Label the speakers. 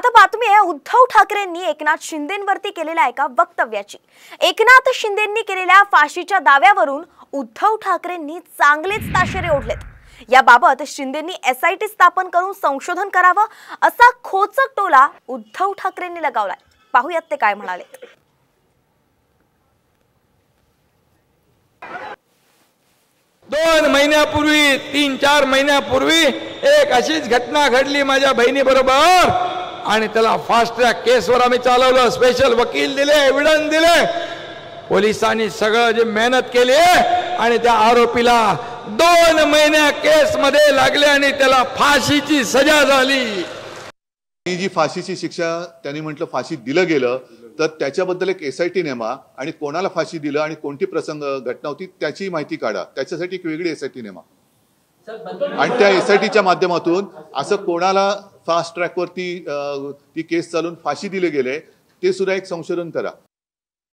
Speaker 1: आता बातमी आहे उद्धव ठाकरेंनी एकनाथ शिंदेवरती केलेल्या एका वक्तव्याची. एकनाथ शिंदेंनी केलेल्या फाशीच्या दाव्यावरून उद्धव ठाकरेंनी चांगलेच ताशेरे ओढलेत. याबाबत शिंदेंनी एस आय टी स्थापन करून संशोधन करावं असा खोचक टोला उद्धव ठाकरेंनी लगावलाय. पाहूयात ते काय म्हणाले.
Speaker 2: दोन महिन्यापूर्वी तीन चार महिन्यापूर्वी एक अशीच घटना घडली माझ्या बहिणी बरोबर आणि त्याला फास्ट ट्रॅक केसवर आम्ही चालवलं. स्पेशल वकील दिले एव्हिडन्स दिले. पोलिसांनी सगळं जे मेहनत केली आणि त्या आरोपीला दोन महिन्या केस मध्ये लागले आणि त्याला फाशीची सजा झाली.
Speaker 3: ही जी फाशीची शिक्षा त्यांनी म्हटलं फाशी दिलं गेलं तर त्याच्याबद्दल एक एस आय टी नेमा आणि कोणाला फाशी दिलं आणि कोणती प्रसंग घटना होती त्याची माहिती काढा. त्याच्यासाठी एक वेगळी एस आय टी नेमा. आणि त्या एस आय टीच्या माध्यमातून असं कोणाला फास्ट ट्रॅकवरती ती केस चालून फाशी दिले गेले ते सुद्धा एक संशोधन करा.